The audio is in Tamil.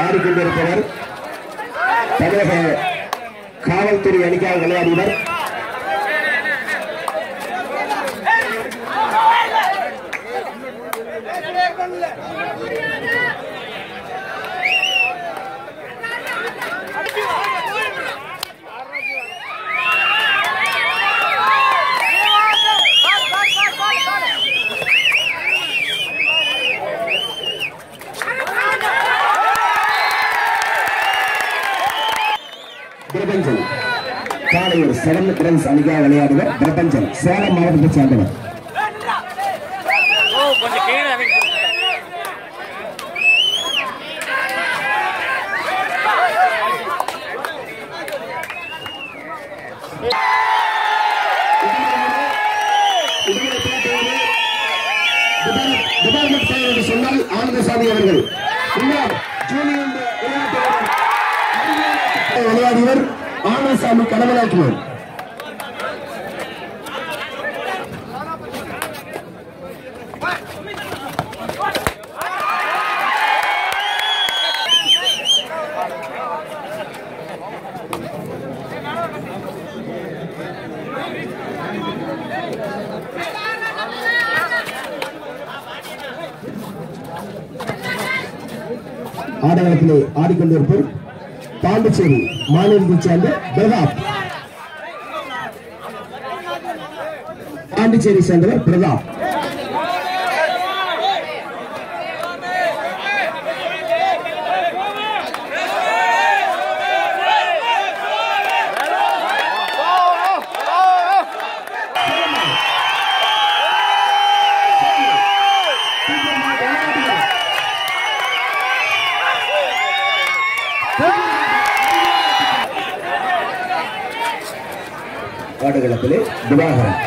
ஆடிக்கொண்டிருப்பவர் தமிழக காவல்துறை அணிக்காக விளையாடினர் பிரபஞ்சன். காலையூர் செவன் ரன்ஸ் அணிக்காக விளையாடுவர் பிரபஞ்சன். சேலம் மாவட்டத்தைச் சேர்ந்தவர். டிபார்ட்மெண்ட் என்று சொன்னால் ஆனந்தசாமி அவர்கள் ஜூனியர் விளையாடியவர் ஆனசாமி கடமலாக்கினர் ஆடகளத்திலே ஆடிக்கொண்டிருப்போம். பாண்டிச்சேரி மாநிலத்தைச் சேர்ந்த பிரதாப் பாண்டிச்சேரி சேர்ந்தவர் பிரதாப் காடுகளத்திலே விவாகரம்